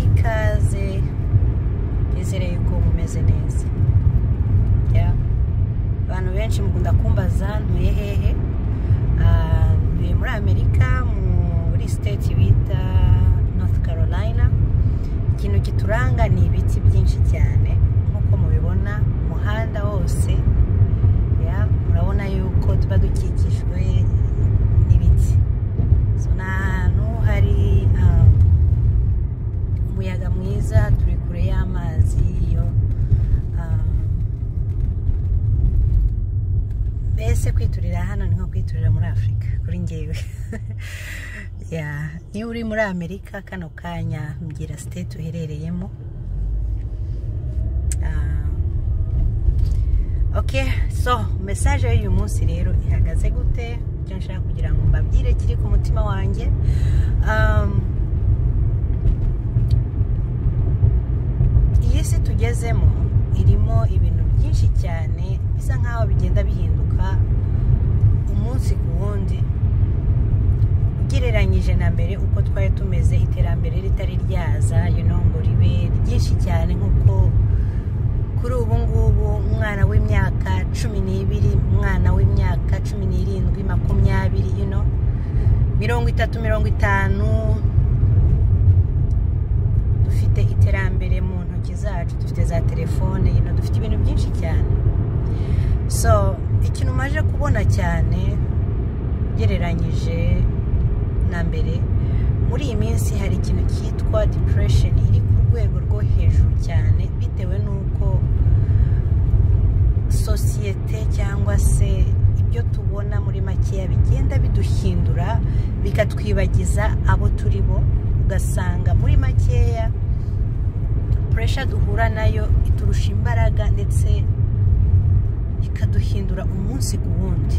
ikaze nizere yuko mumeze neza abantu benshi mukunda kumbaza ntuye hehe ntuye muri amerika muri state bita north carolina. Ikintu kituranga ni ibiti byinshi cyane. Nk'uko mubibona umuhanda wose Yeah, murabona yuko tuba dukikijwe n'ibiti so ni ahantu hari ah, mwiza turi kure y'amazi yo ah, mbese kwiturira hano ni nko kwiturira muri afurika kuri ngewe niba uri muri amerika kano kanya mbwira state uherereyemo. Ah, ok so mesaje y'uyu munsi rero ihagaze gute? Icyo nshaka kugira ngo mbabwire kiri ku mutima wanjye. Um, iyi si tugezemo irimo ibintu byinshi cyane bisa nkaho bigenda bihinduka umunsi ku wundi. Ugereranyije na mbere uko twari tumeze iterambere ritari ryaza ngo ribe ryinshi cyane nk'uko kuri ubu ngubu umwana w'imyaka cumi n'ibiri umwana w'imyaka cumi n'irindwi makumyabiri mirongo itatu mirongo itanu dufite iterambere mu ntoki zacu dufite za telefone dufite ibintu byinshi cyane. So ikintu maje kubona cyane ugereranyije na mbere muri iyi minsi hari ikintu cyitwa depression. Iri ku rwego rwo hejuru cyane bitewe n'uko sosiyete cyangwa se ibyo tubona muri makeya bigenda biduhindura bikatwibagiza abo turi bo ugasanga muri makeya puresha duhura na yo iturusha imbaraga ndetse ikaduhindura umunsi ku wundi.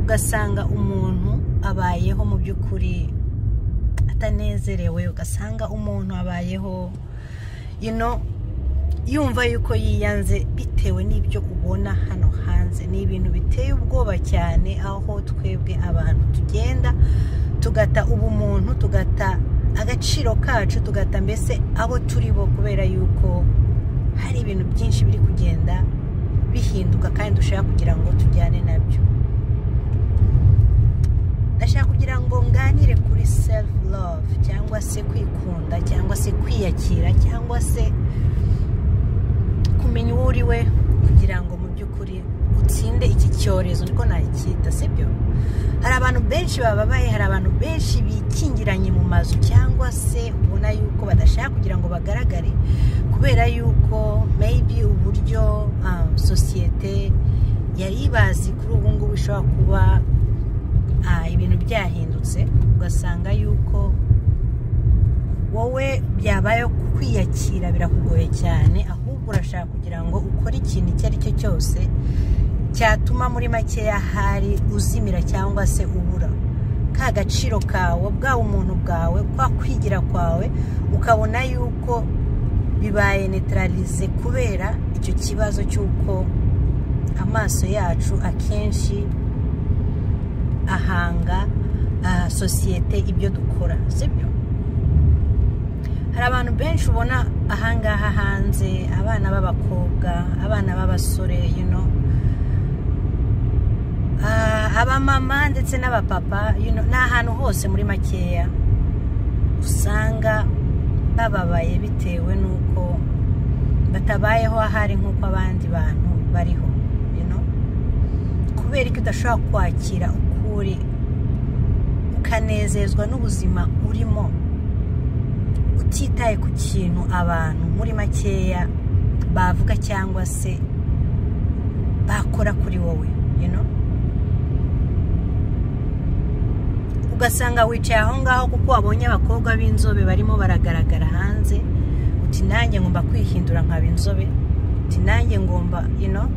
Ugasanga umuntu abayeho mu by'ukuri atanezerewe ugasanga umuntu abayeho yumva yuko yiyanze bitewe n'ibyo ubona hano hanze. Ni ibintu biteye ubwoba cyane aho twebwe abantu tugenda tugata ubumuntu tugata agaciro kacu tugata mbese abo turi bo kubera yuko hari ibintu byinshi biri kugenda bihinduka kandi dushaka kugira ngo tujyane na byo. Ndashaka kugira ngo nganire kuri self love cyangwa se kwikunda cyangwa se kwiyakira cyangwa se kumenya uwo uri we kugira ngo mu by'ukuri utsinde iki cyorezo niko nacyita sibyo? Hari abantu benshi bababaye hari abantu benshi bikingiranye mu mazu cyangwa se ubona yuko badashaka kugira ngo bagaragare kubera yuko maybe uburyo um, sosiyete yari ibazi kuri ubu ngubu ishobora kuba ah, ibintu byahindutse ugasanga yuko wowe byabaye kwiyakira birakugoye cyane ahubwo urashaka kugira ngo ukore ikintu icyo ari cyo cyose cyatuma muri makeya hari uzimira cyangwa se ubura. Ka gaciro kawe bwa umuntu bwawe kwa kwigira kwawe ukabona yuko bibaye netararize kubera icyo kibazo cy'uko amaso yacu akenshi ahanga ah, sosiyete ibyo dukora sibyo? Hari abantu benshi ubona ahangaha hanze abana b'abakobwa abana b'abasore you know, abamama ndetse n'abapapa ni ahantu hose muri makeya usanga bababaye bitewe n'uko batabayeho ahari nk'uko abandi bantu bariho kubera ko udashobora kwakira uko uri ukanezezwa n'ubuzima urimo utitaye ku kintu abantu muri makeya bavuga cyangwa se bakora kuri wowe you know? Ugasanga wicaye aho ngaho kuko wabonye abakobwa b'inzobe barimo baragaragara hanze uti nanjye ngomba kwihindura nkaba inzobe uti nanjye ngomba know,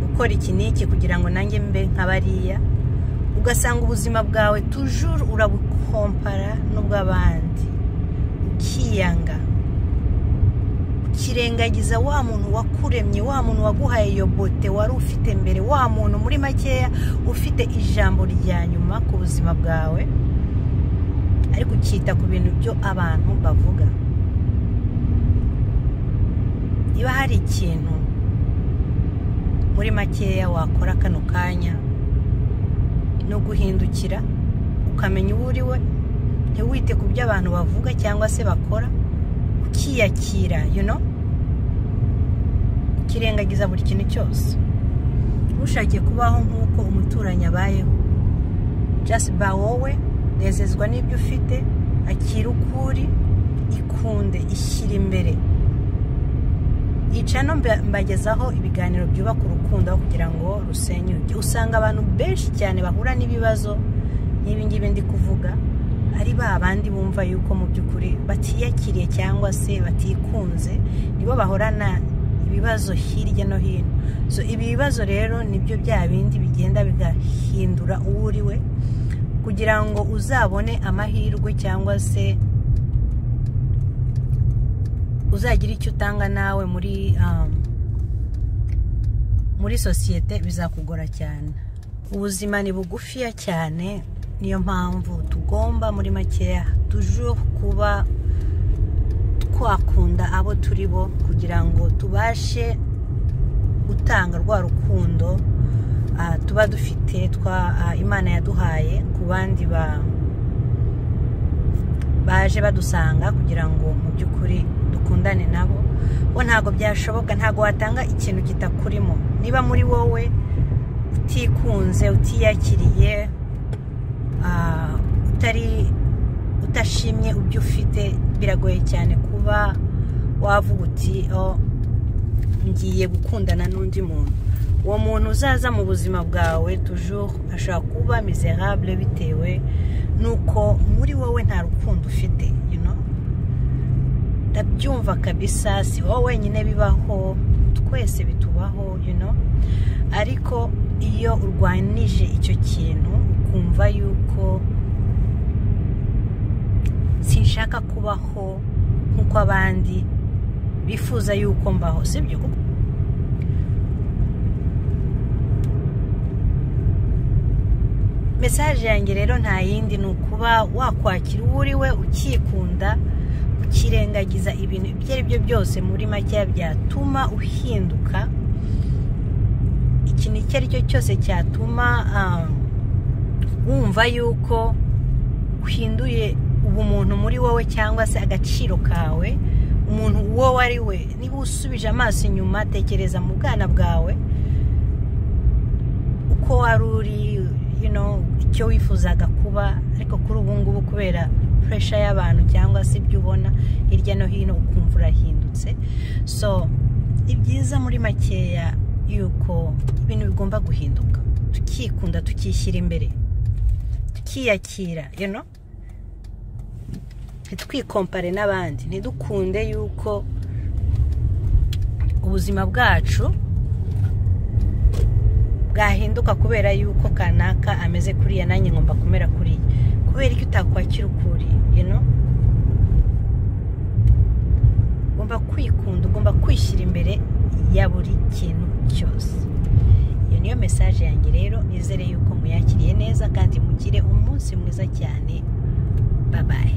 gukora iki n'iki kugira ngo nanjye mbe nka bariya. Ugasanga ubuzima bwawe tujuru urabukompara n'ubw'abandi. Ukiyanga ukirengagiza wa muntu wakuremye wa muntu waguhaye iyo bote wari ufite mbere wa muntu muri makeya ufite ijambo rya nyuma ku buzima bwawe ariko ukita ku bintu byo abantu bavuga. Niba hari ikintu muri makeya wakora kano kanya ni uguhindukira ukamenya uwo uri we ntiwite ku byo abantu bavuga cyangwa se bakora ukiyakira you know? Ukirengagiza buri kintu cyose. Ntushake kubaho nk'uko umuturanyi abayeho. Just ba wowe nezezwa n'ibyo ufite akira uko uri ikunde ishyira imbere. Yica no mbagezaho ibiganiro byubaka urukundo aho kugira ngo rusenyuke. Usanga abantu benshi cyane bahura n'ibibazo nk'ibi ngibi ndi kuvuga ari ba bandi bumva yuko mu by'ukuri batiyakiriye cyangwa se batikunze nibo bahorana ibibazo hirya no hino. So ibi bibazo rero ni byo bya bindi bigenda bigahindura uwo uri we kugira ngo uzabone amahirwe cyangwa se uzagira icyo utanga nawe muri muri sosiyete bizakugora cyane. Ubuzima ni bugufiya cyane niyo mpamvu tugomba muri makeya tujuru kuba twakunda abo turi bo kugira ngo tubashe gutanga rwa rukundo tuba dufite twa imana yaduhaye ku bandi baje badusanga kugira ngo mu by'ukuri dukundane nabo. Bo ntabwo byashoboka ntabwo watanga ikintu kitakurimo. Niba muri wowe utikunze utiyakiriye utari utashimye ibyo ufite biragoye cyane kuba wavuga uti ngiye gukundana n'undi muntu. Uwo muntu uzaza mu buzima bwawe tujuru ashobora kuba miserable bitewe n'uko muri wowe nta rukundo ufite ndabyumva kabisa si wowe wenyine bibaho twese bitubaho ariko iyo urwanije icyo kintu ukumva yuko sinshaka kubaho nk'uko abandi bifuza yuko mbaho sibyo? Mesaje yanjye rero nta yindi ni ukuba wakwakira uwo uri we ukikunda ukirengagiza ibintu ibyo ari byo byose muri make byatuma uhinduka. Ikintu icyo ari cyo cyose cyatuma wumva yuko uhinduye ubumuntu muri wowe cyangwa se agaciro kawe. Umuntu uwo wari we niba usubije amaso inyuma tekereza mu bwana bwawe uko wari uri icyo wifuzaga kuba ariko kuri ubu ngubu kubera puresha y'abantu cyangwa se ibyo ubona hirya no hino ukumva urahindutse. So ni byiza muri makeya yuko ibintu bigomba guhinduka. Tukikunda tukishyira imbere. Tukiyakira ntitwikompare n'abandi. Ntidukunde yuko ubuzima bwacu bwahinduka kubera yuko kanaka ameze kuriya nanjye ngomba kumera kuriya. Kubera ko utakwakira ukuri ugomba kwikunda ugomba kwishyira imbere ya buri kintu cyose. Iyo niyo mesaje yanjye rero nizere yuko muyakiriye neza kandi mugire umunsi mwiza cyane. Babaye